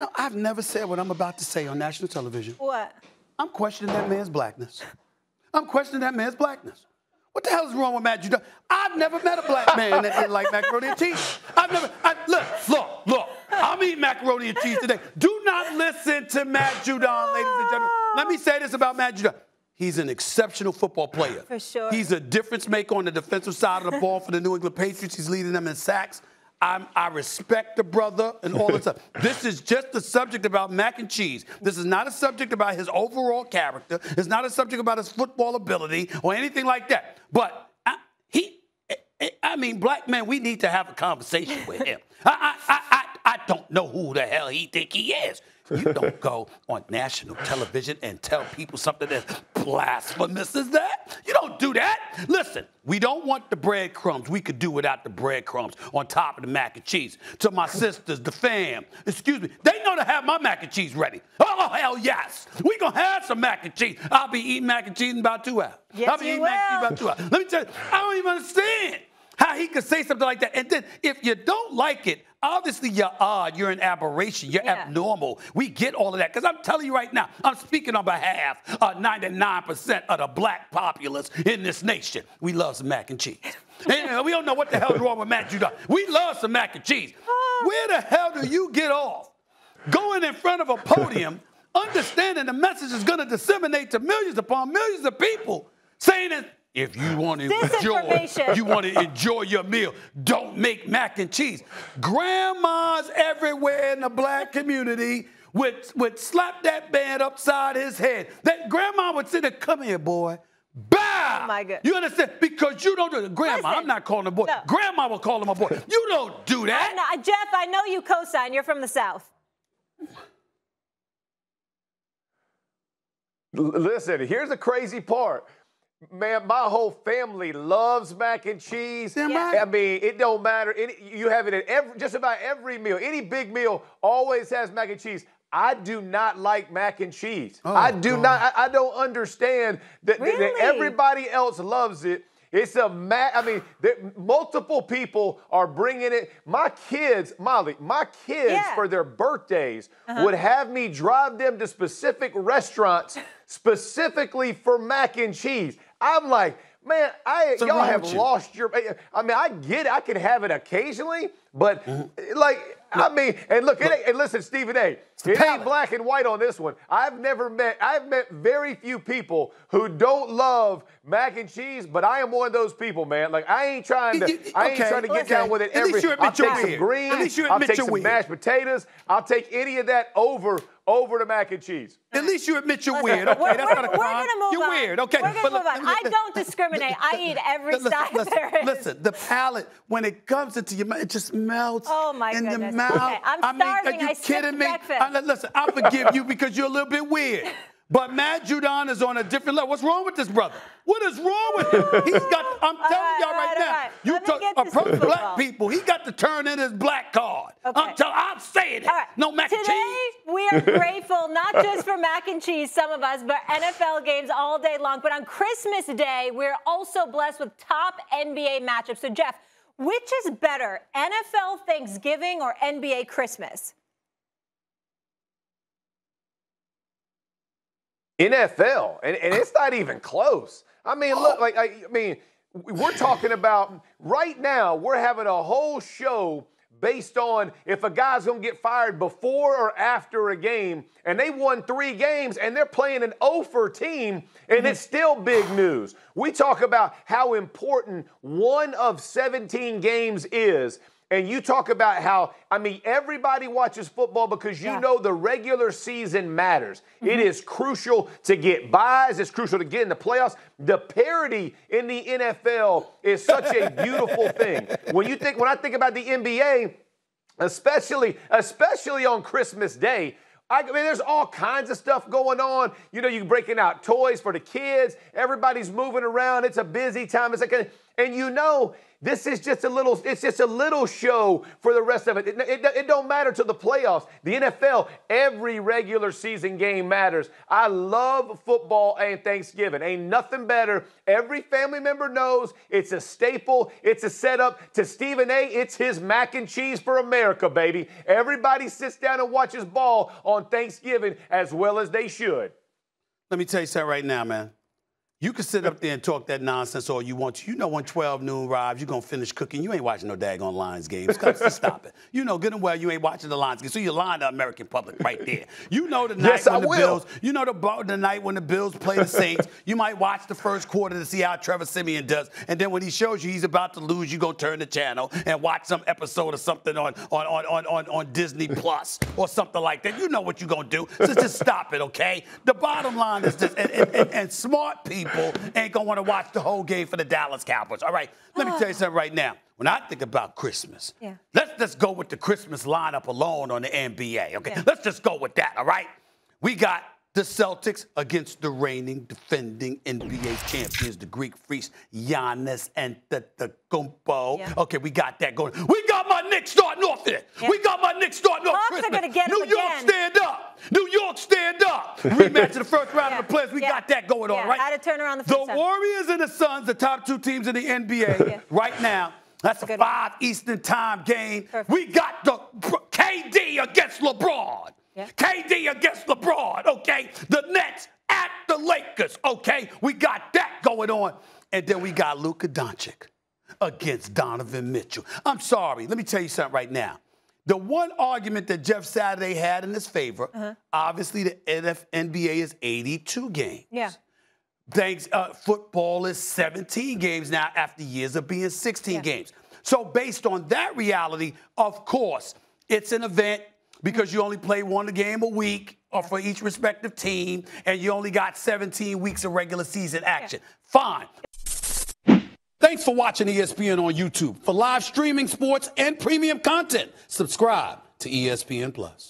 No, I've never said what I'm about to say on national television. What? I'm questioning that man's blackness. I'm questioning that man's blackness. What the hell is wrong with Matt Judon? I've never met a black man that didn't like macaroni and cheese. I've never, I, look, look, look. I'm eating macaroni and cheese today. Do not listen to Matt Judon, ladies and gentlemen. Let me say this about Matt Judon. He's an exceptional football player. For sure. He's a difference maker on the defensive side of the ball for the New England Patriots. He's leading them in sacks. I'm, i respect the brother and all this stuff. This is just a subject about mac and cheese. This is not a subject about his overall character. It's not a subject about his football ability or anything like that. But I, he, I mean, black men, we need to have a conversation with him. I, I, I, I don't know who the hell he think he is. You don't go on national television and tell people something that's blasphemous as that. You don't do that. Listen, we don't want the breadcrumbs. We could do without the breadcrumbs on top of the mac and cheese. To my sisters, the fam, excuse me, they know to have my mac and cheese ready. Oh, hell yes. We gonna have some mac and cheese. I'll be eating mac and cheese in about two hours. Yes, I'll be you eating mac and cheese in about two hours. Let me tell you, I don't even understand how he could say something like that. And then if you don't like it, obviously you're odd, you're an aberration, you're Yeah. abnormal. We get all of that. Because I'm telling you right now, I'm speaking on behalf of 99% of the black populace in this nation. We love some mac and cheese. and we don't know what the hell's wrong with Matt Judon. We love some mac and cheese. Oh. Where the hell do you get off going in front of a podium, understanding the message is going to disseminate to millions upon millions of people, saying that if you want to enjoy, you want to enjoy your meal, don't make mac and cheese. Grandmas everywhere in the black community would, would slap that man upside his head. That grandma would say, "Come here, boy." Bow. Oh, my God. You understand? Because you don't do it. Grandma, Listen. I'm not calling him a boy. No. Grandma will call him a boy. You don't do I that. know, Jeff, I know you co-sign. You're from the South. Listen, here's the crazy part. Man, my whole family loves mac and cheese. Yeah. I mean, it don't matter. Any, you have it at every, just about every meal. Any big meal always has mac and cheese. I do not like mac and cheese. Oh, I do God. not. I, I don't understand that, that- that everybody else loves it. It's a ma- I mean, there, multiple people are bringing it. My kids, Molly, my kids Yeah. for their birthdays uh-huh. would have me drive them to specific restaurants specifically for mac and cheese. I'm like, man, I y'all have lost your. I mean, I get it. I can have it occasionally, but Mm-hmm. like. I mean, and look, it ain't, and listen, Stephen A. It the ain't black and white on this one. I've never met, I've met very few people who don't love mac and cheese, but I am one of those people, man. Like I ain't trying to, You- you- I ain't okay, trying to get okay. down with it At least every. you admit I'll take you're some weird. greens. At least you I'll admit take you're some weird. mashed potatoes. I'll take any of that over over the mac and cheese. At least you admit you're weird. Okay, we're, that's we're, not a we're crime. gonna move you're on. weird. Okay, We're gonna but move on. I don't discriminate. I eat every listen, style listen, there is. listen, the palate when it comes into your mouth, it just melts Oh, my in goodness. the mouth. Okay, I'm I mean, starving. are you I kidding me? I- listen, I forgive you because you're a little bit weird. But Matt Judon is on a different level. What's wrong with this brother? What is wrong with him? He's got. I'm telling right, y'all all right, right, now. all right. You talk, get to some approach black people. He got to turn in his black card. Okay. I'm telling. I'm saying it. All right. No mac and Today, cheese. we are grateful not just for mac and cheese, some of us, but NFL games all day long. But on Christmas Day, we're also blessed with top NBA matchups. So, Jeff, which is better, NFL Thanksgiving or NBA Christmas? NFL, and, and it's not even close. I mean, look, like I, I mean, we're talking about right now. We're having a whole show based on if a guy's gonna get fired before or after a game, and they won three games, and they're playing an over team, and mm-hmm. it's still big news. We talk about how important one of 17 games is. And you talk about how, I mean, everybody watches football because you Yeah. know the regular season matters. It mm-hmm. is crucial to get buys, it's crucial to get in the playoffs. The parity in the NFL is such a beautiful thing. When you think, when I think about the NBA, especially, especially on Christmas Day, I mean, there's all kinds of stuff going on. You know, you're breaking out toys for the kids. Everybody's moving around. It's a busy time. It's like, a, And you know, this is just a little, it's just a little show for the rest of it. It, it, it don't matter to the playoffs. The NFL, every regular season game matters. I love football and Thanksgiving. Ain't nothing better. Every family member knows it's a staple. It's a setup. To Stephen A, it's his mac and cheese for America, baby. Everybody sits down and watches ball on Thanksgiving as well as they should. Let me tell you something right now, man. You can sit up there and talk that nonsense all you want to. You know when 12 noon arrives, you're going to finish cooking. You ain't watching no daggone Lions games. Stop it. You know good and well you ain't watching the Lions games. So you're lying to the American public right there. You know the night yes, when I the will. Bills, you know the, the night when the Bills play the Saints, you might watch the first quarter to see how Trevor Siemian does. And then when he shows you he's about to lose, you're going to turn the channel and watch some episode or something on, on, on, on, on, on Disney Plus or something like that. You know what you're going to do. So just stop it, okay? The bottom line is this, and, and, and, and smart people ain't going to want to watch the whole game for the Dallas Cowboys. All right, let me tell you something right now. When I think about Christmas, Yeah. let's just go with the Christmas lineup alone on the NBA, okay? Yeah. Let's just go with that, all right? We got the Celtics against the reigning, defending NBA champions, the Greek Freaks, Giannis Antetokounmpo. Yeah. Okay, we got that going. We got my Knicks starting off there. Yeah. We got my Knicks starting off Hawks are Christmas. gonna get 'em New York, again. stand up. New York, stand up. Rematch of the first round Yeah. of the playoffs. We Yeah. got that going Yeah. on, right? Had to turn around the The first time. Warriors and the Suns, the top two teams in the NBA Yeah. right now. That's a Good one. five Eastern time game. Perfect. We got the KD against LeBron. KD against LeBron, okay? The Nets at the Lakers, okay? We got that going on. And then we got Luka Doncic against Donovan Mitchell. I'm sorry, let me tell you something right now. The one argument that Jeff Saturday had in his favor, Uh-huh. obviously the NF NBA is 82 games. Yeah. Thanks, uh, football is 17 games now after years of being 16 Yeah. games. So, based on that reality, of course, it's an event because you only play one game a week or for each respective team, and you only got 17 weeks of regular season action. Fine. Thanks for watching ESPN on YouTube. For live streaming sports and premium content, subscribe to ESPN Plus.